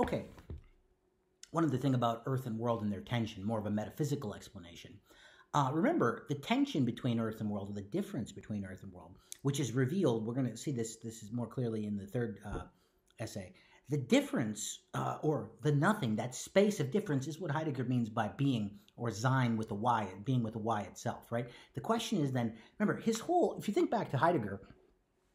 Okay. One of the thing about Earth and world and their tension, more of a metaphysical explanation. Uh, remember the tension between Earth and world, or the difference between Earth and world, which is revealed. We're going to see this. This is more clearly in the third uh, essay. The difference, uh, or the nothing, that space of difference, is what Heidegger means by being or Seyn with a y, being with a y itself, right? The question is then, remember, his whole, if you think back to Heidegger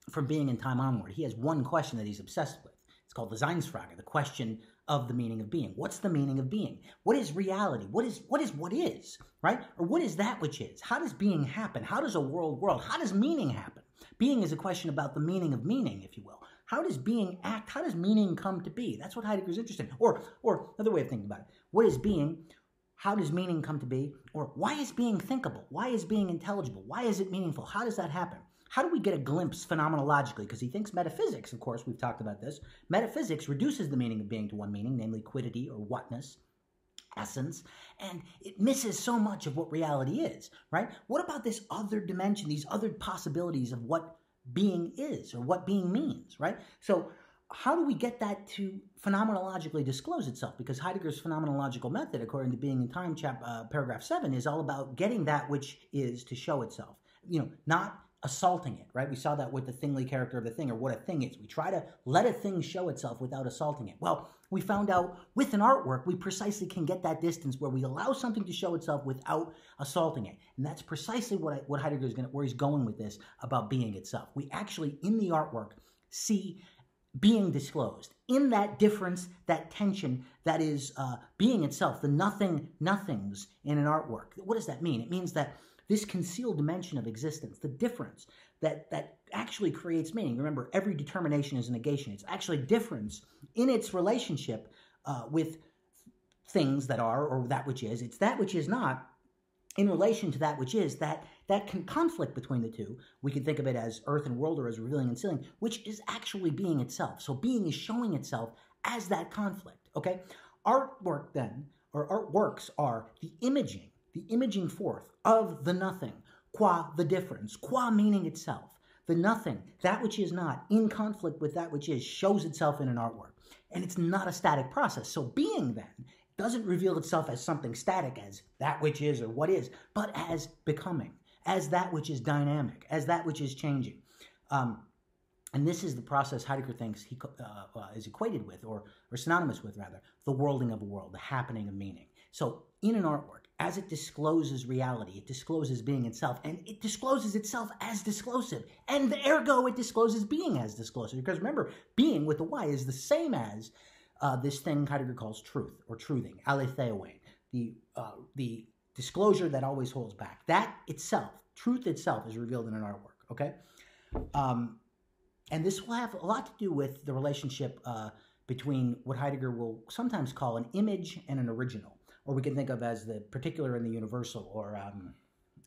from Being and Time onward, he has one question that he's obsessed with. Called the Seinsfrage, the question of the meaning of being. What's the meaning of being? What is reality? What is what is what is, right? Or what is that which is? How does being happen? How does a world world? How does meaning happen? Being is a question about the meaning of meaning, if you will. How does being act? How does meaning come to be? That's what Heidegger's interested in. Or or another way of thinking about it. What is being? How does meaning come to be? Or why is being thinkable? Why is being intelligible? Why is it meaningful? How does that happen? How do we get a glimpse phenomenologically? Because he thinks metaphysics, of course, we've talked about this. Metaphysics reduces the meaning of being to one meaning, namely quiddity or whatness, essence, and it misses so much of what reality is, right? What about this other dimension, these other possibilities of what being is or what being means, right? So, how do we get that to phenomenologically disclose itself? Because Heidegger's phenomenological method, according to Being and Time, chap, uh, paragraph seven, is all about getting that which is to show itself. You know, not assaulting it, right? We saw that with the thingly character of the thing or what a thing is. We try to let a thing show itself without assaulting it. Well, we found out with an artwork, we precisely can get that distance where we allow something to show itself without assaulting it. And that's precisely what, I, what Heidegger is going where he's going with this about being itself. We actually, in the artwork, see being disclosed in that difference, that tension that is uh, being itself, the nothing nothings in an artwork. What does that mean? It means that this concealed dimension of existence, the difference that, that actually creates meaning. Remember, every determination is a negation. It's actually difference in its relationship uh, with things that are or that which is. It's that which is not in relation to that which is that that can conflict between the two we can think of it as earth and world or as revealing and sealing which is actually being itself so being is showing itself as that conflict okay artwork then or artworks are the imaging the imaging forth of the nothing, qua the difference, qua meaning itself. The nothing, that which is not, in conflict with that which is, shows itself in an artwork. And it's not a static process. So being then doesn't reveal itself as something static, as that which is or what is, but as becoming, as that which is dynamic, as that which is changing. Um, and this is the process Heidegger thinks he uh, uh, is equated with, or, or synonymous with, rather, the worlding of a world, the happening of meaning. So in an artwork, as it discloses reality, it discloses being itself, and it discloses itself as disclosive. And ergo, it discloses being as disclosive. Because remember, being with the Y is the same as uh, this thing Heidegger calls truth or truthing, aletheuein, the, uh, the disclosure that always holds back. That itself, truth itself, is revealed in an artwork, okay? Um, and this will have a lot to do with the relationship uh, between what Heidegger will sometimes call an image and an original or we can think of as the particular and the universal, or um,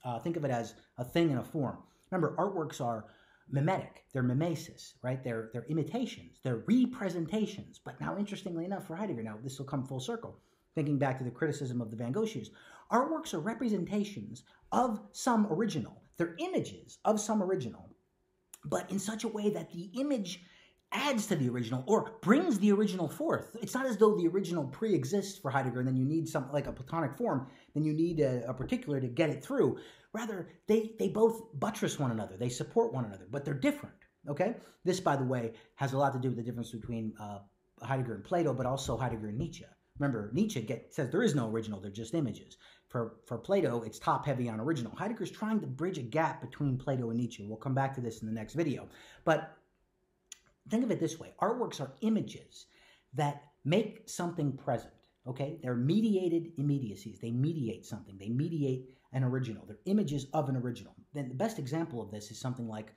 uh, think of it as a thing and a form. Remember, artworks are mimetic. They're mimesis, right? They're they're imitations. They're representations. But now, interestingly enough, for Heidegger, now this will come full circle. Thinking back to the criticism of the Van Gogh shoes, artworks are representations of some original. They're images of some original, but in such a way that the image adds to the original or brings the original forth. It's not as though the original pre-exists for Heidegger and then you need something like a Platonic form, then you need a, a, particular to get it through. Rather, they, they both buttress one another. They support one another, but they're different. Okay? This, by the way, has a lot to do with the difference between uh, Heidegger and Plato, but also Heidegger and Nietzsche. Remember, Nietzsche get, says there is no original, they're just images. For, for Plato, it's top heavy on original. Heidegger's trying to bridge a gap between Plato and Nietzsche. We'll come back to this in the next video. But think of it this way artworks are images that make something present okay? They're mediated immediacies. They mediate something. They mediate an original. They're images of an original. Then the best example of this is something like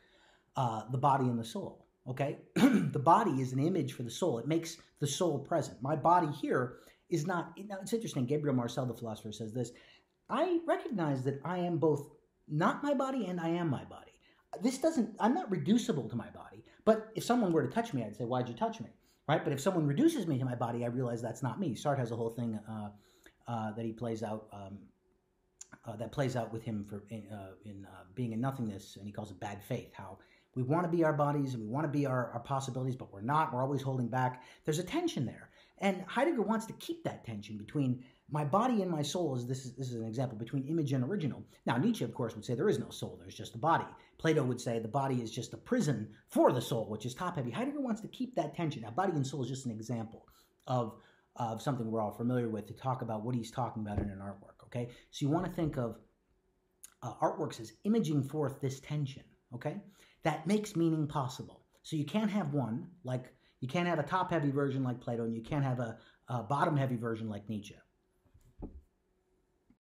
uh, the body and the soul okay? The body is an image for the soul. It makes the soul present. My body here is not now it's interesting. Gabriel marcel the philosopher says this i recognize that i am both not my body and i am my body. This doesn't i'm not reducible to my body but if someone were to touch me, I'd say, "Why'd you touch me?" Right? But if someone reduces me to my body, I realize that's not me. Sartre has a whole thing uh, uh, that he plays out. Um, uh, that plays out with him for in, uh, in uh, Being and Nothingness, and he calls it bad faith. How we want to be our bodies and we want to be our, our possibilities, but we're not. We're always holding back. There's a tension there. And Heidegger wants to keep that tension between my body and my soul is this is this is an example between image and original. Now Nietzsche, of course, would say there is no soul, there's just a body. Plato would say the body is just a prison for the soul, which is top heavy. Heidegger wants to keep that tension. Now, body and soul is just an example of of something we're all familiar with to talk about what he's talking about in an artwork. Okay, so you want to think of uh, artworks as imaging forth this tension. Okay, that makes meaning possible. So you can't have one like you can't have a top heavy version like Plato, and you can't have a, a bottom heavy version like Nietzsche.